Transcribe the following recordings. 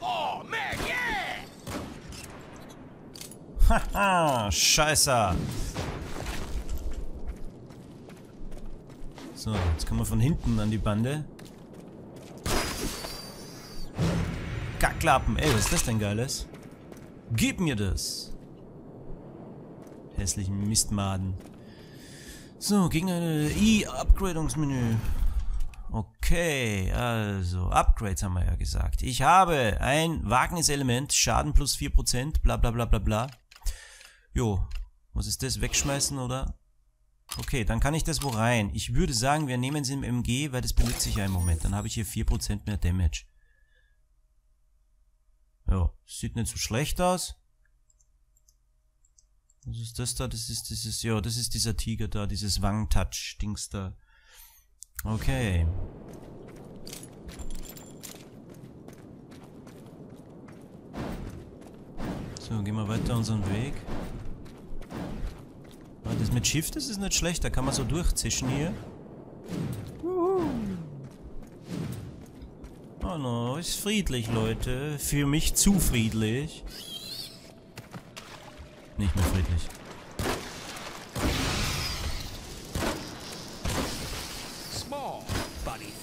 Oh, man, yeah! Haha, scheiße. So, jetzt kommen wir von hinten an die Bande. Kacklappen. Ey, was ist das denn Geiles? Gib mir das. Hässlichen Mistmaden. So, gegen eine I-Upgradungsmenü. Okay, also, Upgrades haben wir ja gesagt. Ich habe ein Wagniselement, Schaden plus 4%, bla bla bla bla bla. Jo, was ist das? Wegschmeißen oder? Okay, dann kann ich das wo rein. Ich würde sagen, wir nehmen es im MG, weil das benutze ich ja im Moment. Dann habe ich hier 4% mehr Damage. Ja, sieht nicht so schlecht aus. Was ist das da? Das ist dieses, ja, das ist dieser Tiger da, dieses Wang-Touch-Dings da. Okay. So, gehen wir weiter unseren Weg. Ah, das mit Shift, das ist nicht schlecht, da kann man so durchzischen hier. Oh no, ist friedlich, Leute. Für mich zu friedlich. Nicht mehr friedlich.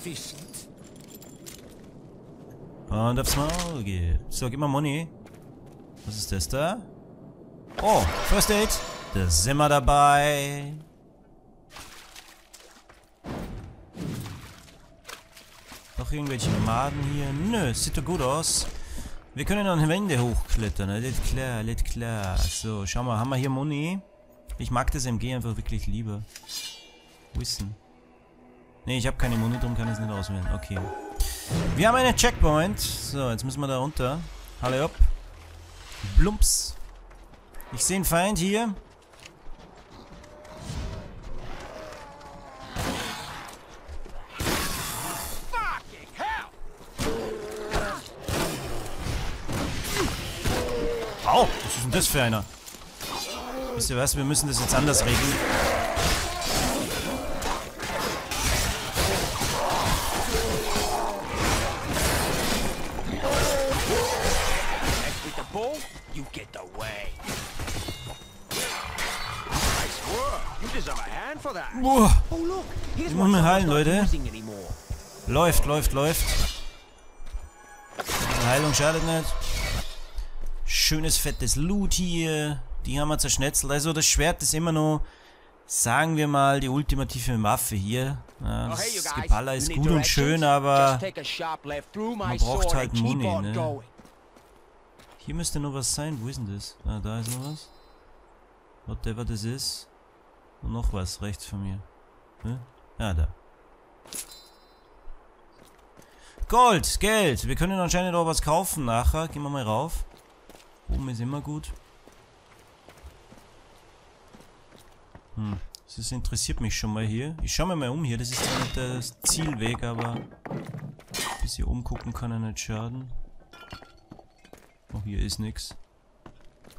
Efficient. Und aufs Maul geht. So, gib mal Money. Was ist das da? Oh, First Aid. Da sind wir dabei. Noch irgendwelche Maden hier? Nö, sieht doch gut aus. Wir können an Wände hochklettern, ne? das klar, das klar. So, schau mal, haben wir hier Money? Ich mag das MG einfach wirklich lieber. Wissen. Ne, ich habe keine Money, darum kann ich es nicht auswählen. Okay. Wir haben einen Checkpoint. So, jetzt müssen wir da runter. Halle ab. Blumps. Ich sehe einen Feind hier. Au, was ist denn das für einer? Wisst ihr was, wir müssen das jetzt anders regeln. Bull, you get the way. Nice work. You deserve a hand for that. Boah, Oh look, here's mir someone's heilen, Leute. läuft, läuft, läuft. Die Heilung schadet nicht. Schönes, fettes Loot hier. Die haben wir zerschnetzelt. Also das Schwert ist immer noch, sagen wir mal, die ultimative Waffe hier. Ja, das. Geballer ist gut und schön, aber man braucht halt on ne? Hier müsste noch was sein. Wo ist denn das? Ah, da ist noch was. Whatever das ist. Und noch was rechts von mir. Hm? Ja, da. Gold, Geld. Wir können anscheinend auch was kaufen nachher. Gehen wir mal rauf. Oben ist immer gut. Hm. Das interessiert mich schon mal hier. Ich schaue mir mal um hier. Das ist zwar nicht der Zielweg, aber bis hier umgucken kann er nicht schaden. Oh, hier ist nix.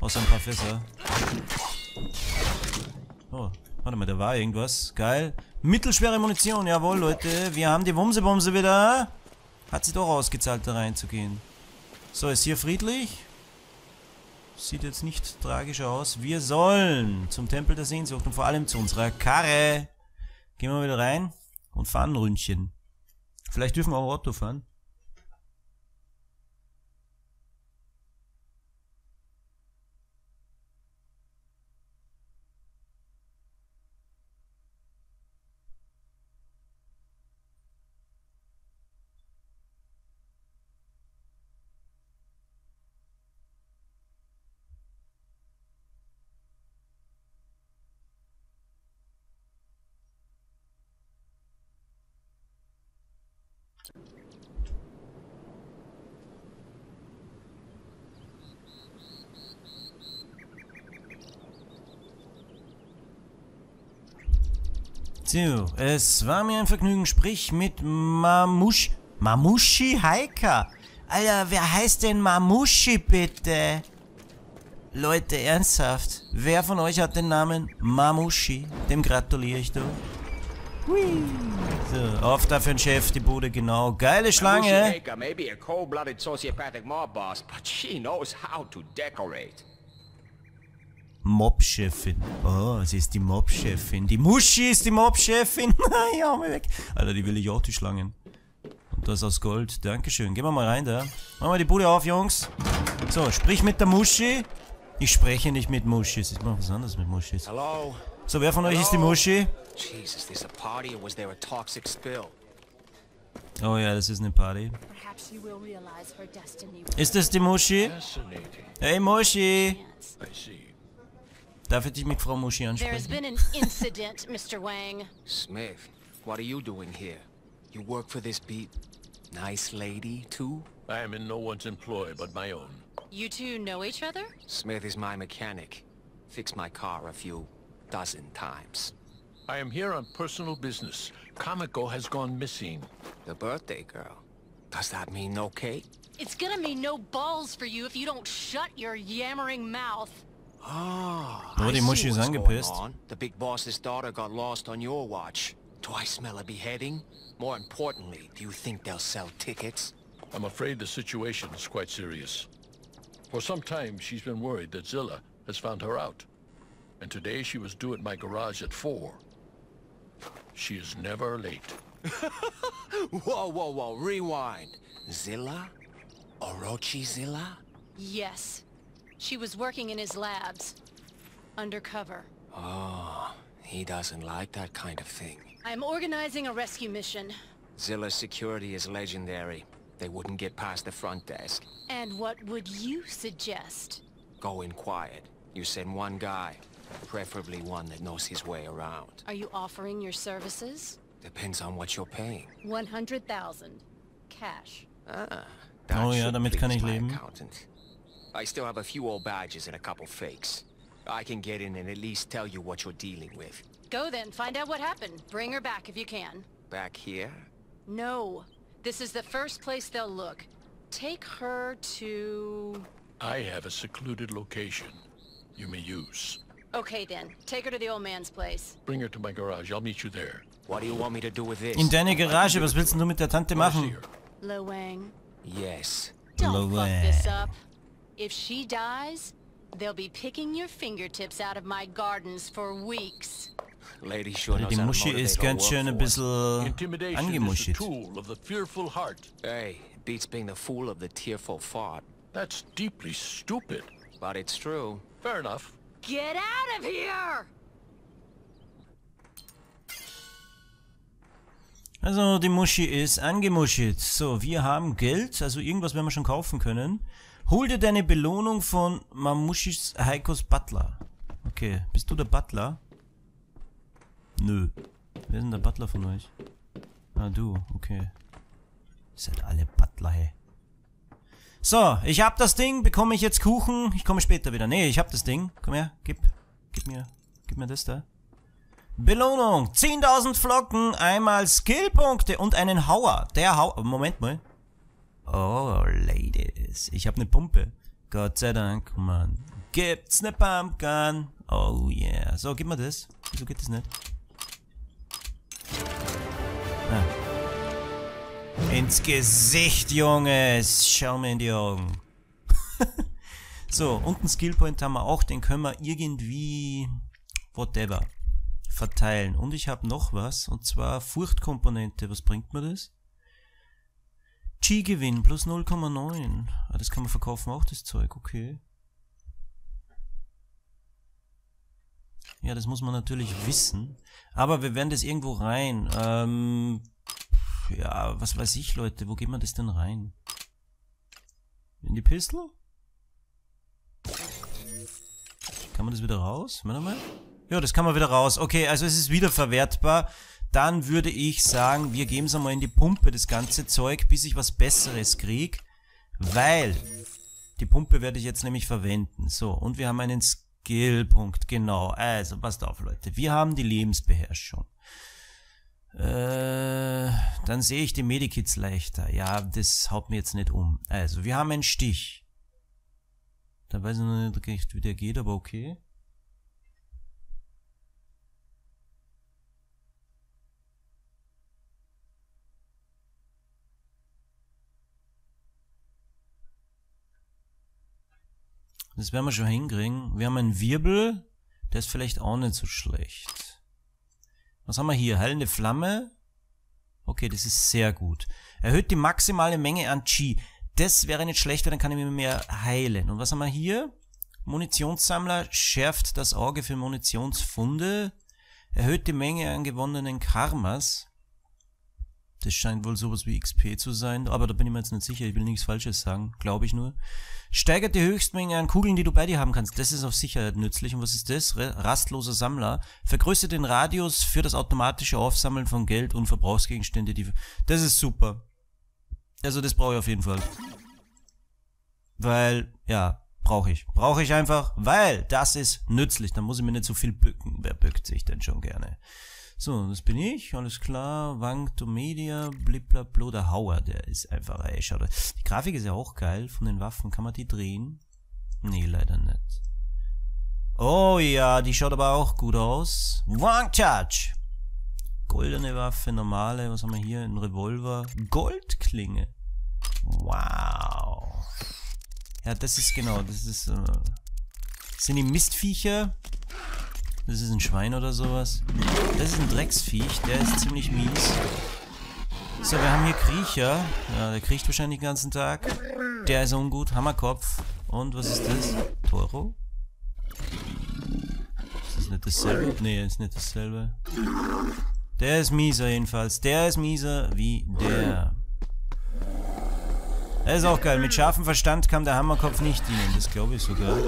Außer ein paar Fässer. Oh, warte mal, da war irgendwas. Geil. Mittelschwere Munition, jawohl, Leute. Wir haben die Wumsebumse wieder. Hat sich doch ausgezahlt, da reinzugehen. So, ist hier friedlich? Sieht jetzt nicht tragisch aus. Wir sollen zum Tempel der Sehnsucht und vor allem zu unserer Karre. Gehen wir wieder rein und fahren ein Ründchen. Vielleicht dürfen wir auch Auto fahren. So, es war mir ein Vergnügen. Sprich mit Mamush... Mamushi Haika? Alter, wer heißt denn Mamushi bitte? Leute, ernsthaft. Wer von euch hat den Namen Mamushi? Dem gratuliere ich doch. Hui. So, auf dafür ein Chef, die Bude, genau. Geile Schlange. Baker may be a cold-blooded sociopathic mob boss, but she knows how to decorate. Mob-Chefin. Oh, sie ist die Mob-Chefin. Die Muschi ist die Mob-Chefin. ja, mal weg. Alter, die will ich auch, die Schlangen. Und das aus Gold. Dankeschön. Gehen wir mal rein da. Machen wir die Bude auf, Jungs. So, sprich mit der Muschi. Ich spreche nicht mit Muschis. Ich mache was anderes mit Muschis. Hello? So, wer von euch ist die Muschi? Jesus, is this a party or was there a toxic spill? Oh ja, das ist eine Party. Ist das die Muschi? Hey, Muschi. I see. Darf ich dich mit Frau Muschi There's ansprechen? been an incident, Mr. Wang. Smith, what are you doing here? You work for this beat? Nice lady, too? I am in no one's employ but my own. You two know each other? Smith is my mechanic. Fixed my car a few dozen times. I am here on personal business. Kamiko has gone missing. The birthday girl. Does that mean no cake? It's gonna mean no balls for you if you don't shut your yammering mouth. Ah, Oh, I die see Muschi ist what's going angepisst. on. The big boss's daughter got lost on your watch. Do I smell a beheading? More importantly, do you think they'll sell tickets? I'm afraid the situation is quite serious. For some time, she's been worried that Zilla has found her out. And today she was due at my garage at 4. She is never late. Whoa, whoa, whoa, rewind. Zilla? Orochi Zilla? Yes. She was working in his labs. Undercover. Oh, he doesn't like that kind of thing. I'm organizing a rescue mission. Zilla's security is legendary. They wouldn't get past the front desk. And what would you suggest? Go in quiet. You send one guy. Preferably one that knows his way around. Are you offering your services? Depends on what you're paying. 100,000. Cash. Ah, Oh ja, should damit kann please ich my leben. accountant. I still have a few old badges and a couple fakes. I can get in and at least tell you what you're dealing with. Go then, find out what happened. Bring her back if you can. Back here? No. This is the first place they'll look. Take her to... I have a secluded location you may use. Okay then, take her to the old man's place. Bring her to my garage. I'll meet you there. What do you want me to do with this? In deine Garage, was willst du mit der Tante machen? her? Lo Wang, yes. don't fuck this up. If she dies, they'll be picking your fingertips out of my gardens for weeks. Lady sure knows Die how to Muschi motivate ist her ganz schön ein workforce. bisschen Intimidation is a angemuschelt. tool of the fearful heart. Hey, it beats being the fool of the tearful fart. That's deeply stupid. But it's true. Fair enough. Get out of here! Also, die Muschi ist angemuschelt. So, wir haben Geld, also irgendwas werden wir schon kaufen können. Hol dir deine Belohnung von Mamushis Heikos Butler. Okay, bist du der Butler? Nö. Wer ist denn der Butler von euch? Ah, du, okay. Seid alle Butler, hey. So, ich hab das Ding, bekomme ich jetzt Kuchen? Ich komme später wieder. Nee, ich hab das Ding. Komm her, gib, gib mir, gib mir das da. Belohnung, 10.000 Flocken, einmal Skillpunkte und einen Hauer. Der Hauer, Moment mal. Oh, Ladies, ich hab ne Pumpe. Gott sei Dank, Mann. Gibt's ne Pumpgun? Oh yeah. So, gib mir das. Wieso geht das nicht? Ah. Ins Gesicht, Junges. Schau mir in die Augen. so, und einen Skillpoint haben wir auch. Den können wir irgendwie... Whatever verteilen. Und ich habe noch was, und zwar Furchtkomponente. Was bringt mir das? Chi-Gewinn plus 0,9. Ah, das kann man verkaufen, auch das Zeug, okay. Ja, das muss man natürlich wissen. Aber wir werden das irgendwo rein. Ähm, ja, was weiß ich, Leute, wo geht man das denn rein? In die Pistol? Kann man das wieder raus? Warte mal. Ja, das kann man wieder raus. Okay, also es ist wieder verwertbar. Dann würde ich sagen, wir geben es einmal in die Pumpe, das ganze Zeug, bis ich was Besseres krieg. Weil die Pumpe werde ich jetzt nämlich verwenden. So, und wir haben einen Skillpunkt, genau. Also, passt auf, Leute. Wir haben die Lebensbeherrschung. Äh, dann sehe ich die Medikits leichter. Ja, das haut mir jetzt nicht um. Also, wir haben einen Stich. Da weiß ich noch nicht recht, wie der geht, aber okay. Das werden wir schon hinkriegen. Wir haben einen Wirbel. Der ist vielleicht auch nicht so schlecht. Was haben wir hier? Heilende Flamme. Okay, das ist sehr gut. Erhöht die maximale Menge an Chi. Das wäre nicht schlecht, weil dann kann ich mir mehr heilen. Und was haben wir hier? Munitionssammler schärft das Auge für Munitionsfunde. Erhöht die Menge an gewonnenen Karmas. Das scheint wohl sowas wie XP zu sein, aber da bin ich mir jetzt nicht sicher, ich will nichts Falsches sagen, glaube ich nur. Steigert die Höchstmenge an Kugeln, die du bei dir haben kannst. Das ist auf Sicherheit nützlich. Und was ist das? Rastloser Sammler. Vergrößert den Radius für das automatische Aufsammeln von Geld und Verbrauchsgegenstände. Die das ist super. Also das brauche ich auf jeden Fall. Weil, ja, brauche ich. Brauche ich einfach, weil das ist nützlich. Da muss ich mir nicht so viel bücken. Wer bückt sich denn schon gerne? So, das bin ich, alles klar. Wank Media, bliblablo, der Hauer, der ist einfach, ey, schau da. Die Grafik ist ja auch geil, von den Waffen, kann man die drehen? Nee, leider nicht. Oh ja, die schaut aber auch gut aus. Wank Charge! Goldene Waffe, normale, was haben wir hier? Ein Revolver. Goldklinge. Wow. Ja, das ist genau, das ist, äh, sind die Mistviecher. Das ist ein Schwein oder sowas. Das ist ein Drecksviech, der ist ziemlich mies. So, wir haben hier Kriecher. Ja, der kriecht wahrscheinlich den ganzen Tag. Der ist ungut. Hammerkopf. Und was ist das? Toro? Ist das nicht dasselbe? Nee, ist nicht dasselbe. Der ist mieser jedenfalls. Der ist mieser wie der. Das ist auch geil. Mit scharfem Verstand kann der Hammerkopf nicht dienen. Das glaube ich sogar.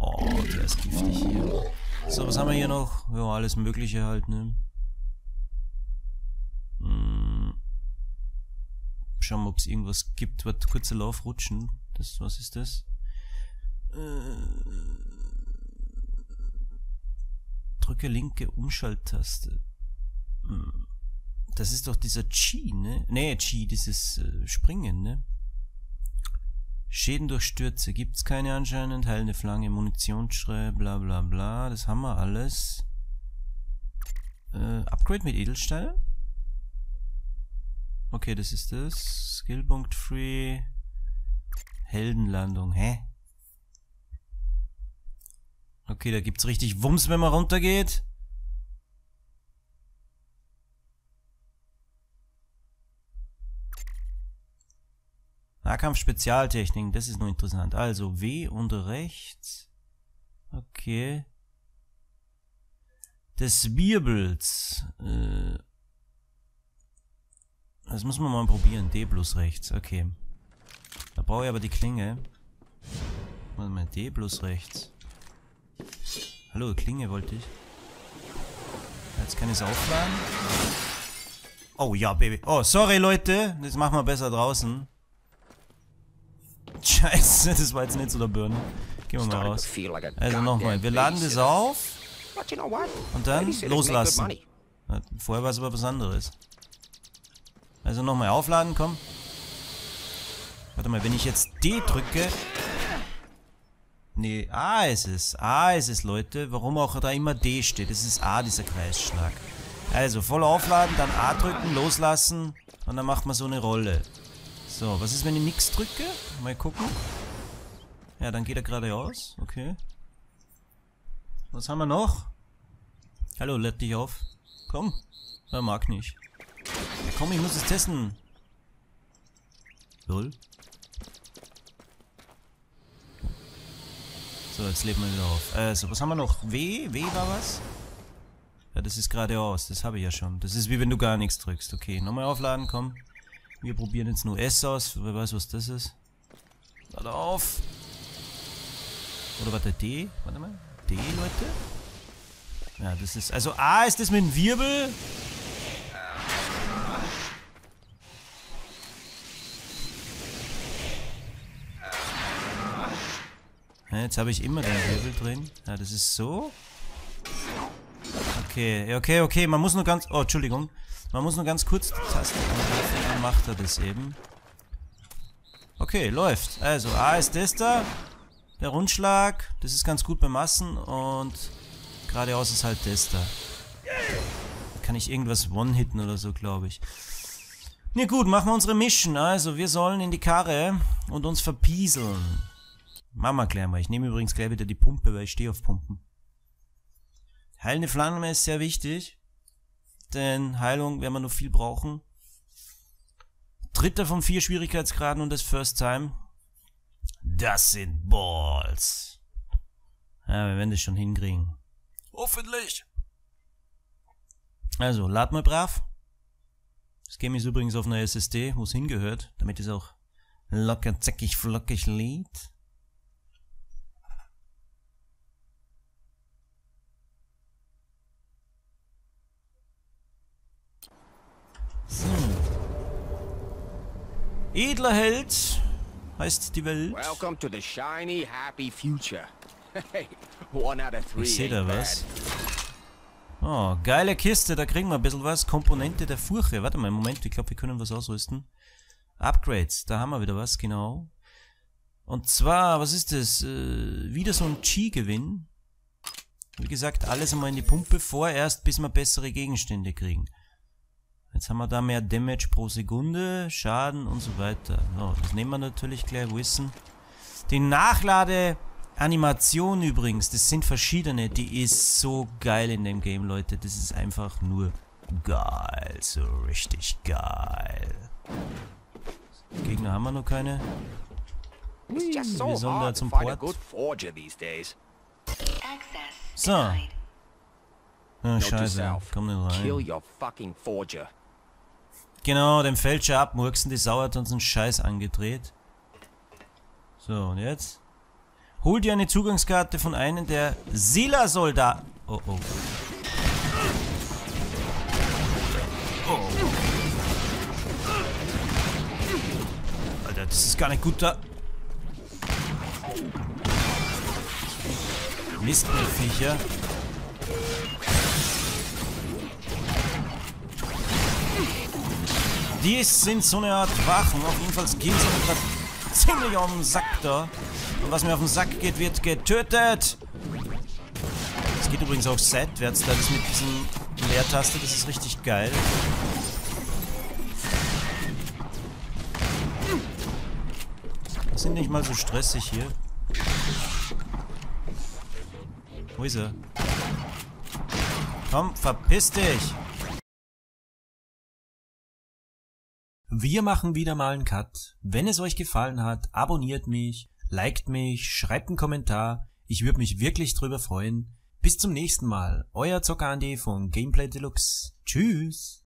Oh, der ist giftig hier. So, was haben wir hier noch? Ja, alles mögliche halt, ne? Hm. Schauen wir, ob es irgendwas gibt. Warte, kurzer Lauf rutschen. Das, was ist das? Äh, drücke linke Umschalttaste. Hm. Das ist doch dieser Chi, ne? Ne, Chi, dieses äh, Springen, ne? Schäden durch Stürze gibt's keine anscheinend. Heilende Flange, Munitionsschrei, bla bla bla. Das haben wir alles. Äh, Upgrade mit Edelstein? Okay, das ist das. Skillpunkt Free. Heldenlandung, hä? Okay, da gibt's richtig Wumms, wenn man runtergeht. Nahkampf-Spezialtechniken, das ist nur interessant. Also W und rechts. Okay. Des Wirbels. Äh, das muss man mal probieren. D plus rechts. Okay. Da brauche ich aber die Klinge. Warte mal, D plus rechts. Hallo, Klinge wollte ich. Jetzt kann ich es aufladen. Oh ja, Baby. Oh, sorry, Leute. Das machen wir besser draußen. Scheiße, das war jetzt nicht so der Birne. Gehen wir mal raus. Also nochmal, wir laden das auf. Und dann loslassen. Vorher war es aber was anderes. Also nochmal aufladen, komm. Warte mal, wenn ich jetzt D drücke... Nee, A ist es. A ist es, Leute. Warum auch da immer D steht. Das ist A, dieser Kreisschlag. Also, voll aufladen, dann A drücken, loslassen. Und dann macht man so eine Rolle. So, was ist, wenn ich nichts drücke? Mal gucken. Ja, dann geht er geradeaus. Okay. Was haben wir noch? Hallo, lädt dich auf. Komm. Er mag nicht. Ja, komm, ich muss es testen. Lol. So, jetzt leben wir wieder auf. Also, was haben wir noch? W? W war was? Ja, das ist geradeaus. Das habe ich ja schon. Das ist wie wenn du gar nichts drückst. Okay, nochmal aufladen, komm. Wir probieren jetzt nur S aus. Wer weiß, was das ist. Warte auf. Oder warte, D? Warte mal. D, Leute? Ja, das ist... Also A ist das mit dem Wirbel. Ja, jetzt habe ich immer den Wirbel drin. Ja, das ist so. Okay, okay, okay. Man muss nur ganz... Oh, Entschuldigung. Man muss nur ganz kurz die Taste angreifen, dann macht er das eben. Okay, läuft. Also, A ist das da. Der Rundschlag. Das ist ganz gut bei Massen. Und geradeaus ist halt das da. Kann ich irgendwas one-hitten oder so, glaube ich. Ne gut, machen wir unsere Mission. Also, wir sollen in die Karre und uns verpieseln. Machen wir gleich mal. Ich nehme übrigens gleich wieder die Pumpe, weil ich stehe auf Pumpen. Heilende Flamme ist sehr wichtig. Denn Heilung werden wir noch viel brauchen. Dritter von vier Schwierigkeitsgraden und das First Time. Das sind Balls. Ja, wir werden das schon hinkriegen. Hoffentlich. Also, lad mal brav. Das Game ist übrigens auf einer SSD, wo es hingehört, damit es auch locker, zackig, flockig lädt. So. Edler Held heißt die Welt. Welcome to the shiny, happy future. Hey, one out of three Ich sehe da was. Oh, geile Kiste, da kriegen wir ein bisschen was. Komponente der Furche. Warte mal, Moment, ich glaube, wir können was ausrüsten. Upgrades, da haben wir wieder was, genau. Und zwar, was ist das? Äh, wieder so ein Chi-Gewinn. Wie gesagt, alles einmal in die Pumpe vorerst, bis wir bessere Gegenstände kriegen. Jetzt haben wir da mehr Damage pro Sekunde, Schaden und so weiter. So, das nehmen wir natürlich gleich, Wissen. Die Nachlade-Animation übrigens, das sind verschiedene, die ist so geil in dem Game, Leute. Das ist einfach nur geil, so richtig geil. Gegner haben wir noch keine. It's just so Wir sollen da zum Port. good forger these days. Access So. Ah, to scheiße, komm nicht Kill rein. Genau, den Fälscher abmurksen, die Sau hat uns einen Scheiß angedreht. So, und jetzt? Hol dir eine Zugangskarte von einem der Sila-Soldaten. Oh, oh. Oh. Alter, das ist gar nicht gut da. Mist, Viecher. Die sind so eine Art Wachen. Auf jeden Fall gehen sie gerade ziemlich auf den Sack da. Und was mir auf den Sack geht, wird getötet. Es geht übrigens auch seitwärts, da das mit diesem Leertaste, das ist richtig geil. Sind nicht mal so stressig hier. Wo ist er? Komm, verpiss dich! Wir machen wieder mal einen Cut. Wenn es euch gefallen hat, abonniert mich, liked mich, schreibt einen Kommentar. Ich würde mich wirklich drüber freuen. Bis zum nächsten Mal. Euer Zocker Andi von Gameplay Deluxe. Tschüss.